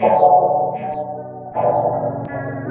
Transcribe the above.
Yes. Yes. Yes.